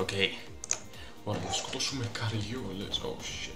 Okay. Well, let's go. Oh shit.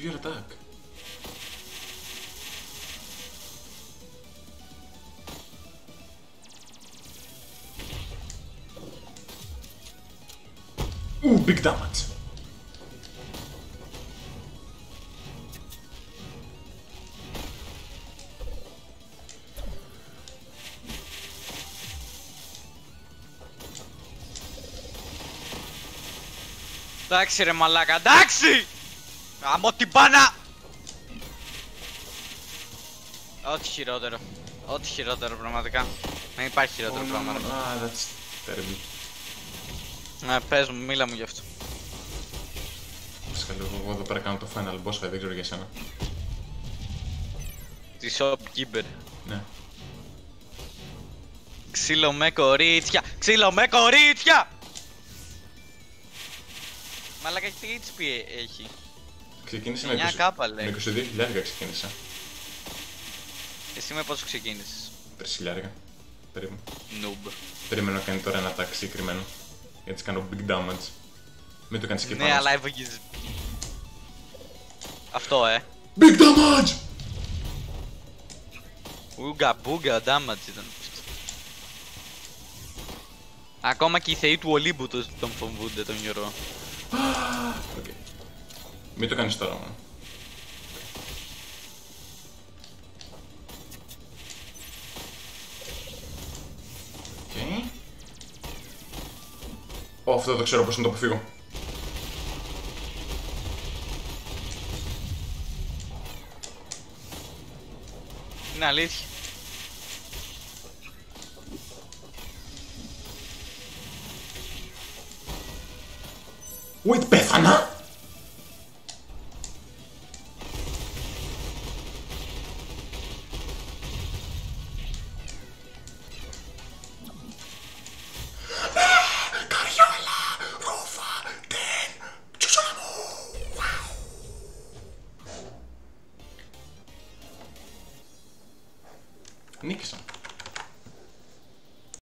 Do your attack. Ooh, big damage. Εντάξει ρε μαλάκα, εντάξει! Αμώ την πάνα! Ό,τι χειρότερο. Ό,τι χειρότερο πραγματικά. Δεν υπάρχει χειρότερο πράγμα. ρε. Ah, that's terrible. Ναι, πες μου, μίλα μου γι' αυτό. Φυσικά λίγο, εγώ εδώ πέρα κάνω το final boss fight, δεν ξέρω για σένα. Τη shopkeeper. Ναι. Ξύλο με κορίτσια! Ξύλο με κορίτσια! Μαλάκα τι HP έχει; Ξεκίνησε με 9 20 κάπα λέει. με 22.000 ξεκίνησα. Εσύ με πόσο ξεκίνησες; 3.000 περίπου. Noob. Περίμενω να κάνει τώρα ένα attack συγκεκριμένο. Γιατί κάνω big damage. Μην το κάνεις και Ναι, πάνω. αλλά έβγες. Αυτό, ε. Big damage! Ούγκα μπούγκα damage ήταν. Ακόμα και οι θεοί του Ολύμπου τους- τον φοβούνται τον Γιώργο. Οκ. Μην το κάνεις τώρα μόνο. Οκ. Ω, αυτό δεν το ξέρω πώς να το αποφύγω. Είναι αλήθεια. Wait, πέθανα! Nixon.